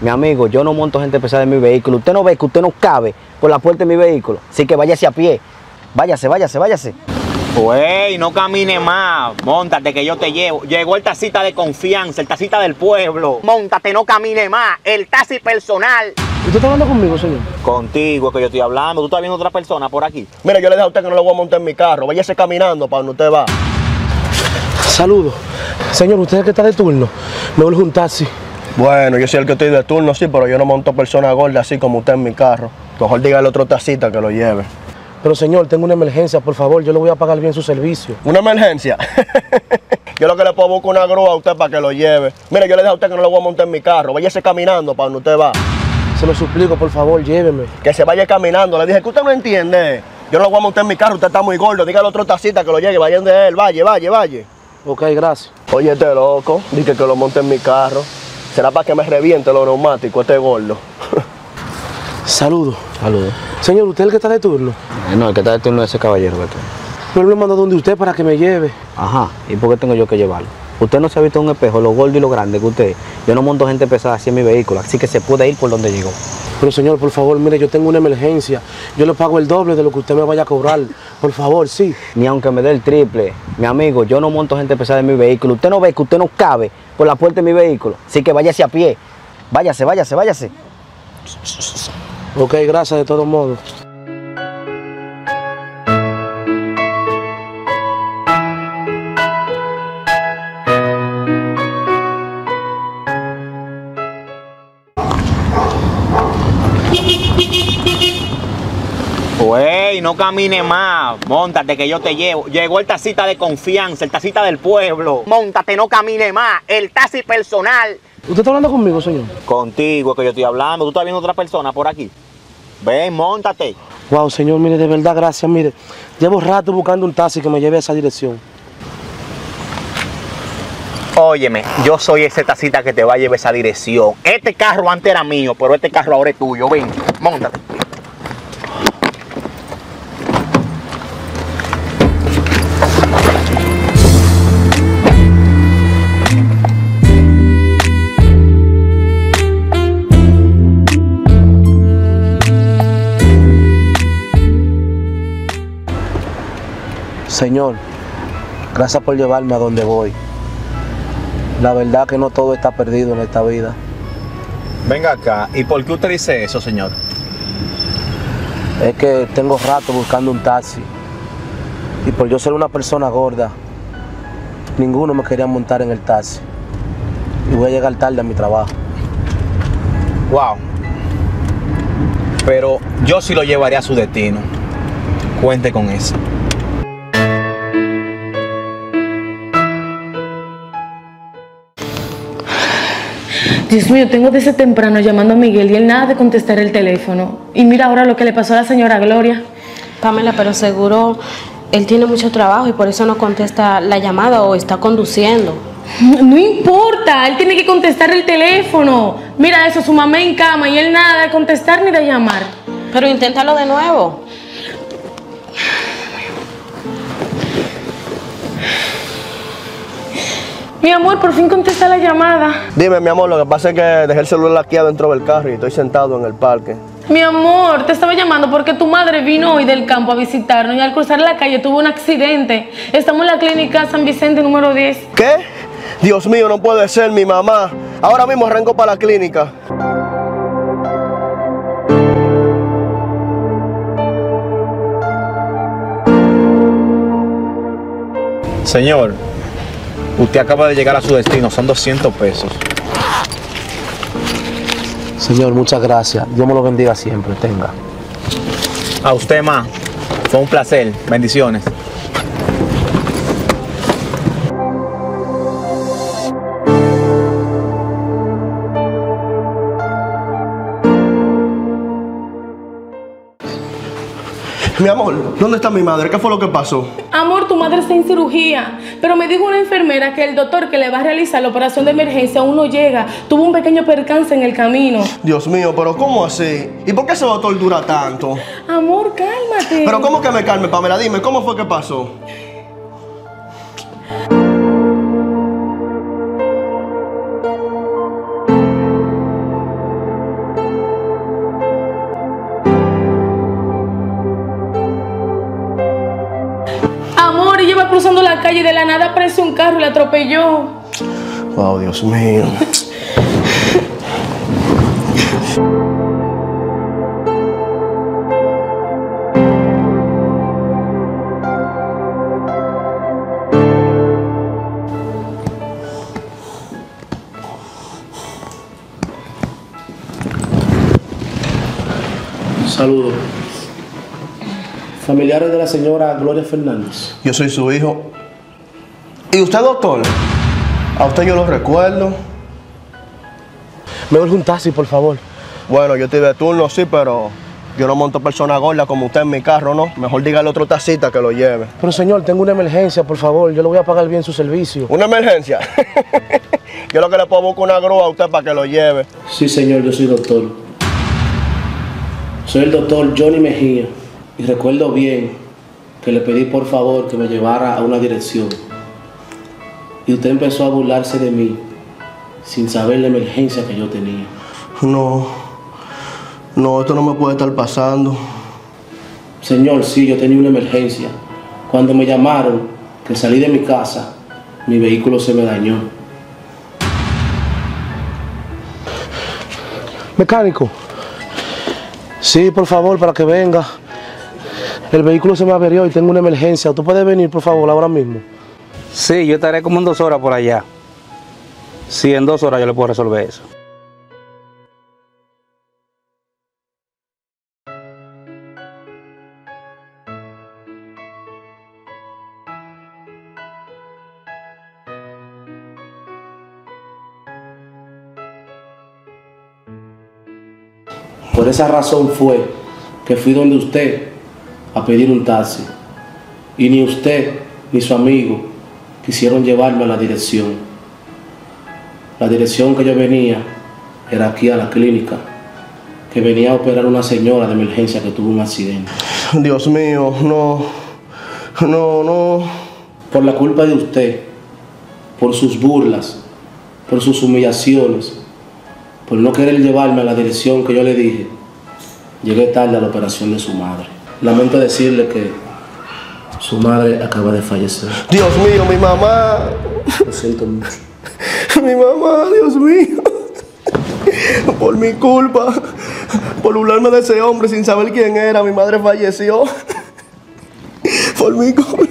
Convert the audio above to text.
Mi amigo, yo no monto gente pesada en mi vehículo. Usted no ve que usted no cabe por la puerta de mi vehículo. Así que váyase a pie. Váyase, váyase, váyase. Güey, no camine más. Móntate que yo te llevo. Llegó el tacita de confianza, el tacita del pueblo. Móntate, no camine más. El taxi personal. ¿Usted está hablando conmigo, señor? Contigo es que yo estoy hablando. ¿Tú estás viendo otra persona por aquí? Mira, yo le dije a usted que no lo voy a montar en mi carro. Váyase caminando para donde usted va. Saludos. Señor, ¿usted es el que está de turno? Me urge un taxi. Bueno, yo soy el que estoy de turno, sí, pero yo no monto personas gordas así como usted en mi carro. Mejor diga al otro tacita que lo lleve. Pero señor, tengo una emergencia, por favor, yo le voy a pagar bien su servicio. ¿Una emergencia? yo lo que le puedo buscar una grúa a usted para que lo lleve. Mire, yo le dije a usted que no lo voy a montar en mi carro. Váyase caminando para donde usted va. Se lo suplico, por favor, lléveme. Que se vaya caminando. Le dije que usted no entiende. Yo no lo voy a montar en mi carro, usted está muy gordo. Diga al otro tacita que lo lleve, vayan de él. Vaya, vaya, vaya. Ok, gracias. Oye, este loco, dije que lo monte en mi carro. Será para que me reviente los neumáticos, este gordo. Saludos. Saludos. Señor, ¿usted es el que está de turno? Eh, no, el que está de turno es ese caballero. Pero él me mandó donde usted para que me lleve. Ajá. ¿Y por qué tengo yo que llevarlo? Usted no se ha visto en un espejo, lo gordo y lo grande que usted. es. Yo no monto gente pesada así en mi vehículo, así que se puede ir por donde llegó. Pero señor, por favor, mire, yo tengo una emergencia. Yo le pago el doble de lo que usted me vaya a cobrar. Por favor, sí. Ni aunque me dé el triple. Mi amigo, yo no monto gente pesada en mi vehículo. Usted no ve que usted no cabe por la puerta de mi vehículo. Así que váyase a pie. Váyase, váyase, váyase. Ok, gracias de todos modos. Güey, no camine más. Móntate que yo te llevo. Llegó el tacita de confianza, el tacita del pueblo. Móntate, no camine más. El taxi personal. ¿Usted está hablando conmigo, señor? Contigo es que yo estoy hablando. ¿Tú estás viendo otra persona por aquí? Ven, móntate. Wow, señor, mire, de verdad, gracias. Mire, llevo rato buscando un taxi que me lleve a esa dirección. Óyeme, yo soy ese tacita que te va a llevar esa dirección. Este carro antes era mío, pero este carro ahora es tuyo. Ven, móntate. Señor, gracias por llevarme a donde voy. La verdad que no todo está perdido en esta vida. Venga acá. ¿Y por qué usted dice eso, señor? Es que tengo rato buscando un taxi. Y por yo ser una persona gorda, ninguno me quería montar en el taxi. Y voy a llegar tarde a mi trabajo. Wow. Pero yo sí lo llevaré a su destino. Cuente con eso. Dios mío, tengo desde temprano llamando a Miguel y él nada de contestar el teléfono. Y mira ahora lo que le pasó a la señora Gloria. Pamela, pero seguro él tiene mucho trabajo y por eso no contesta la llamada o está conduciendo. No importa, él tiene que contestar el teléfono. Mira eso, su mamá en cama y él nada de contestar ni de llamar. Pero inténtalo de nuevo. Mi amor, por fin contesta la llamada. Dime, mi amor, lo que pasa es que dejé el celular aquí adentro del carro y estoy sentado en el parque. Mi amor, te estaba llamando porque tu madre vino hoy del campo a visitarnos y al cruzar la calle tuvo un accidente. Estamos en la clínica San Vicente número 10. ¿Qué? Dios mío, no puede ser mi mamá. Ahora mismo arranco para la clínica. Señor, usted acaba de llegar a su destino. Son 200 pesos. Señor, muchas gracias. Dios me lo bendiga siempre. Tenga. A usted más. Fue un placer. Bendiciones. Mi amor, ¿dónde está mi madre? ¿Qué fue lo que pasó? Amor, tu madre está en cirugía, pero me dijo una enfermera que el doctor que le va a realizar la operación de emergencia aún no llega. Tuvo un pequeño percance en el camino. Dios mío, pero ¿cómo así? ¿Y por qué ese doctor dura tanto? Amor, cálmate. Pero ¿cómo que me calme, Pamela? Dime, ¿cómo fue que pasó? Cruzando la calle y de la nada apareció un carro y la atropelló. Oh, Dios mío. Saludos. Familiares de la señora Gloria Fernández. Yo soy su hijo. ¿Y usted, doctor? A usted yo lo recuerdo. Me urge un taxi, por favor. Bueno, yo estoy de turno, sí, pero yo no monto persona gorda como usted en mi carro, ¿no? Mejor dígale otro tacita que lo lleve. Pero señor, tengo una emergencia, por favor. Yo le voy a pagar bien su servicio. ¿Una emergencia? yo lo que le puedo buscar una grúa a usted para que lo lleve. Sí, señor, yo soy doctor. Soy el doctor Johnny Mejía. Y recuerdo bien que le pedí por favor que me llevara a una dirección. Y usted empezó a burlarse de mí sin saber la emergencia que yo tenía. No, no, esto no me puede estar pasando. Señor, sí, yo tenía una emergencia. Cuando me llamaron que salí de mi casa, mi vehículo se me dañó. Mecánico. Sí, por favor, para que venga. El vehículo se me averió y tengo una emergencia. ¿Tú puedes venir, por favor, ahora mismo? Sí, yo estaré como en dos horas por allá. Sí, en dos horas yo le puedo resolver eso. Por esa razón fue que fui donde usted a pedir un taxi. Y ni usted ni su amigo quisieron llevarme a la dirección. La dirección que yo venía era aquí a la clínica, que venía a operar una señora de emergencia que tuvo un accidente. Dios mío, no, no, no. Por la culpa de usted, por sus burlas, por sus humillaciones, por no querer llevarme a la dirección que yo le dije, llegué tarde a la operación de su madre. Lamento decirle que su madre acaba de fallecer. Dios mío, mi mamá. Lo siento mucho. Mi mamá, Dios mío. Por mi culpa, por burlarme de ese hombre sin saber quién era, mi madre falleció. Por mi culpa.